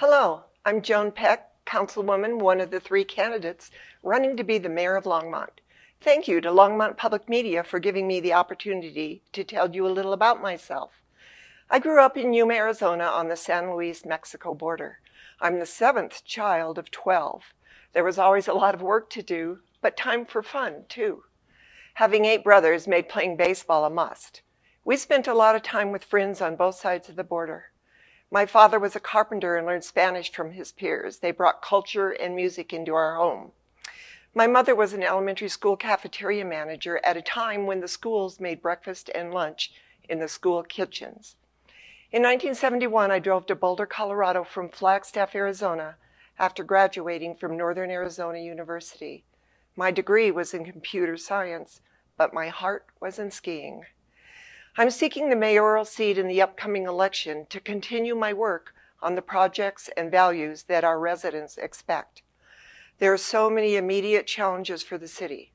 Hello, I'm Joan Peck, Councilwoman, one of the three candidates running to be the Mayor of Longmont. Thank you to Longmont Public Media for giving me the opportunity to tell you a little about myself. I grew up in Yuma, Arizona on the San Luis, Mexico border. I'm the seventh child of 12. There was always a lot of work to do, but time for fun too. Having eight brothers made playing baseball a must. We spent a lot of time with friends on both sides of the border. My father was a carpenter and learned Spanish from his peers. They brought culture and music into our home. My mother was an elementary school cafeteria manager at a time when the schools made breakfast and lunch in the school kitchens. In 1971, I drove to Boulder, Colorado from Flagstaff, Arizona after graduating from Northern Arizona University. My degree was in computer science, but my heart was in skiing. I'm seeking the mayoral seat in the upcoming election to continue my work on the projects and values that our residents expect. There are so many immediate challenges for the city.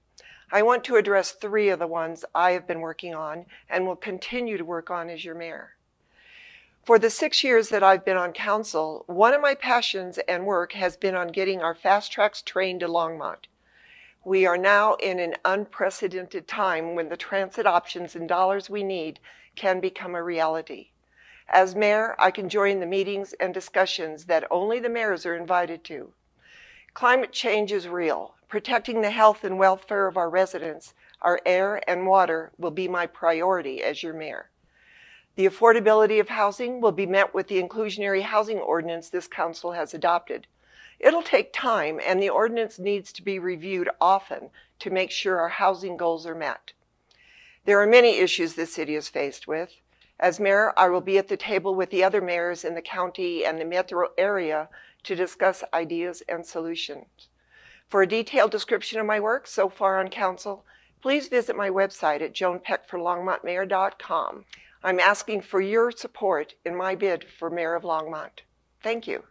I want to address three of the ones I have been working on and will continue to work on as your mayor. For the six years that I've been on council, one of my passions and work has been on getting our FasTracks trained to Longmont. We are now in an unprecedented time when the transit options and dollars we need can become a reality. As mayor, I can join the meetings and discussions that only the mayors are invited to. Climate change is real. Protecting the health and welfare of our residents, our air and water will be my priority as your mayor. The affordability of housing will be met with the inclusionary housing ordinance this council has adopted. It'll take time and the ordinance needs to be reviewed often to make sure our housing goals are met. There are many issues the city is faced with. As mayor, I will be at the table with the other mayors in the county and the metro area to discuss ideas and solutions. For a detailed description of my work so far on council, please visit my website at joanpeckforlongmontmayor.com. I'm asking for your support in my bid for mayor of Longmont. Thank you.